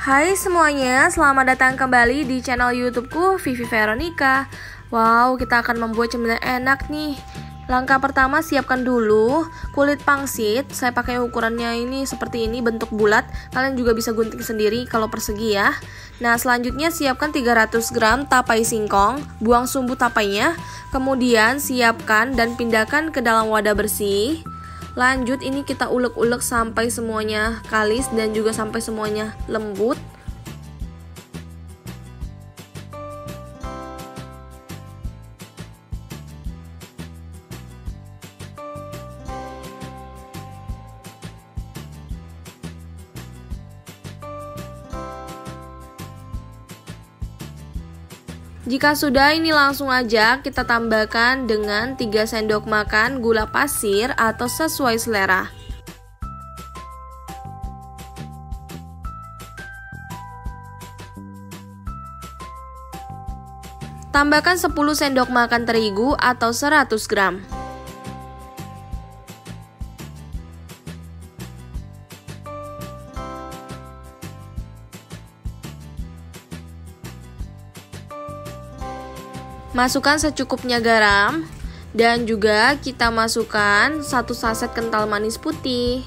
Hai semuanya, selamat datang kembali di channel YouTubeku Vivi Veronica. Wow, kita akan membuat cemilan enak nih. Langkah pertama siapkan dulu kulit pangsit. Saya pakai ukurannya ini seperti ini bentuk bulat. Kalian juga bisa gunting sendiri kalau persegi ya. Nah, selanjutnya siapkan 300 gram tapai singkong, buang sumbu tapainya. Kemudian siapkan dan pindahkan ke dalam wadah bersih. Lanjut ini kita ulek-ulek sampai semuanya kalis dan juga sampai semuanya lembut. Jika sudah ini langsung aja kita tambahkan dengan 3 sendok makan gula pasir atau sesuai selera. Tambahkan 10 sendok makan terigu atau 100 gram. Masukkan secukupnya garam dan juga kita masukkan satu saset kental manis putih.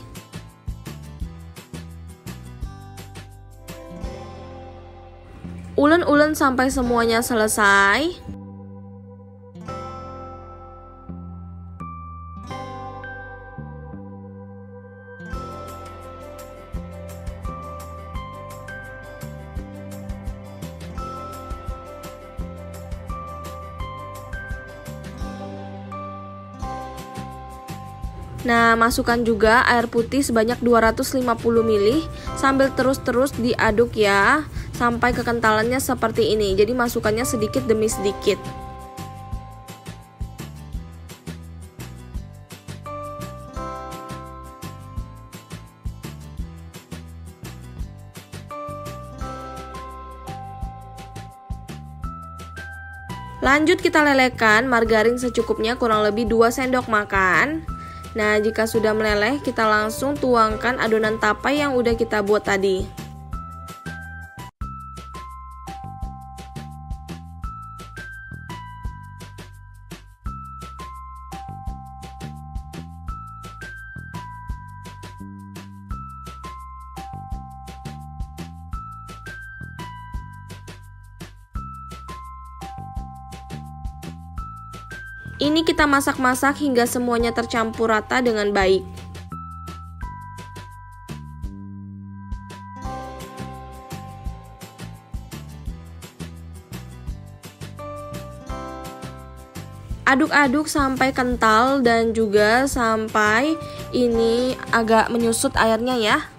Ulen-ulen sampai semuanya selesai. Nah, masukkan juga air putih sebanyak 250 ml sambil terus-terus diaduk ya sampai kekentalannya seperti ini. Jadi masukkannya sedikit demi sedikit. Lanjut kita lelehkan margarin secukupnya kurang lebih 2 sendok makan. Nah, jika sudah meleleh, kita langsung tuangkan adonan tapai yang udah kita buat tadi. Ini kita masak-masak hingga semuanya tercampur rata dengan baik. Aduk-aduk sampai kental dan juga sampai ini agak menyusut airnya ya.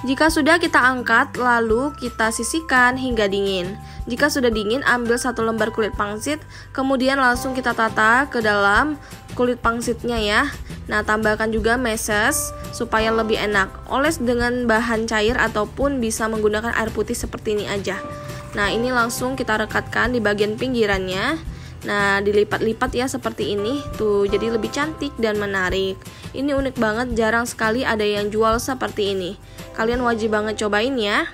Jika sudah kita angkat, lalu kita sisihkan hingga dingin. Jika sudah dingin, ambil satu lembar kulit pangsit, kemudian langsung kita tata ke dalam kulit pangsitnya ya. Nah, tambahkan juga meses supaya lebih enak. Oles dengan bahan cair ataupun bisa menggunakan air putih seperti ini aja. Nah, ini langsung kita rekatkan di bagian pinggirannya. Nah, dilipat-lipat ya seperti ini. Tuh, jadi lebih cantik dan menarik. Ini unik banget, jarang sekali ada yang jual seperti ini. Kalian wajib banget cobain ya.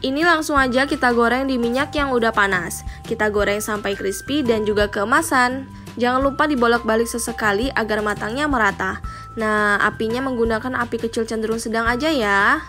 Ini langsung aja kita goreng di minyak yang udah panas. Kita goreng sampai crispy dan juga keemasan. Jangan lupa dibolak-balik sesekali agar matangnya merata. Nah, apinya menggunakan api kecil cenderung sedang aja ya.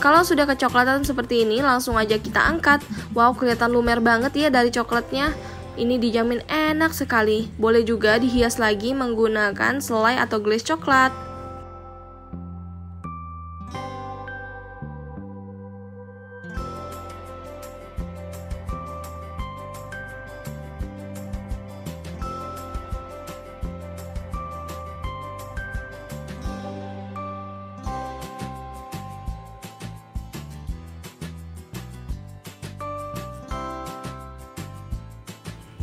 Kalau sudah kecoklatan seperti ini, langsung aja kita angkat. Wow, kelihatan lumer banget ya dari coklatnya. Ini dijamin enak sekali. Boleh juga dihias lagi menggunakan selai atau glaze coklat.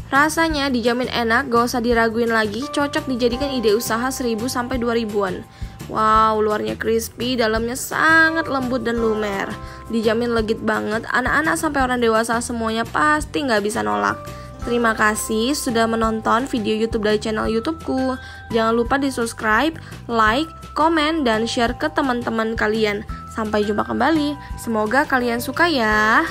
Rasanya dijamin enak, gak usah diraguin lagi, cocok dijadikan ide usaha 1000 sampai 2000-an. Wow, luarnya crispy, dalamnya sangat lembut dan lumer. Dijamin legit banget, anak-anak sampai orang dewasa semuanya pasti nggak bisa nolak. Terima kasih sudah menonton video YouTube dari channel YouTubeku. Jangan lupa di subscribe, like, komen, dan share ke teman-teman kalian. Sampai jumpa kembali. Semoga kalian suka ya.